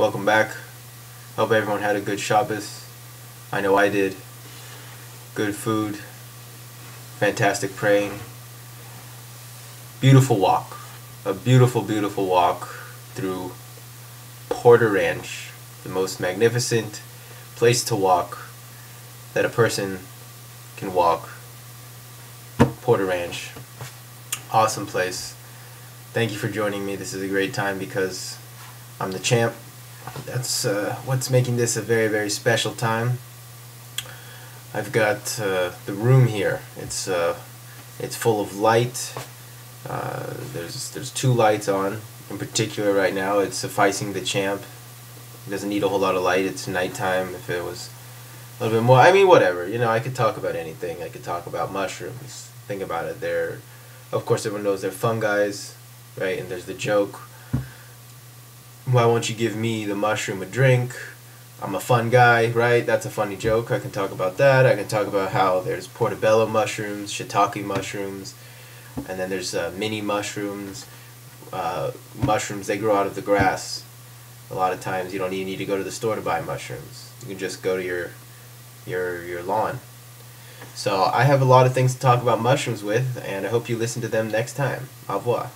welcome back. Hope everyone had a good Shabbos. I know I did. Good food, fantastic praying, beautiful walk. A beautiful, beautiful walk through Porter Ranch, the most magnificent place to walk that a person can walk. Porter Ranch. Awesome place. Thank you for joining me. This is a great time because I'm the champ. That's uh, what's making this a very, very special time. I've got uh, the room here. It's uh, it's full of light. Uh, there's there's two lights on in particular right now. It's sufficing the champ. It doesn't need a whole lot of light. It's nighttime. If it was a little bit more, I mean, whatever. You know, I could talk about anything. I could talk about mushrooms. Think about it. They're, of course, everyone knows they're fungi, right? And there's the joke. Why won't you give me the mushroom a drink? I'm a fun guy, right? That's a funny joke. I can talk about that. I can talk about how there's portobello mushrooms, shiitake mushrooms, and then there's uh, mini mushrooms. Uh, mushrooms they grow out of the grass. A lot of times you don't even need to go to the store to buy mushrooms. You can just go to your your your lawn. So I have a lot of things to talk about mushrooms with, and I hope you listen to them next time. Au revoir.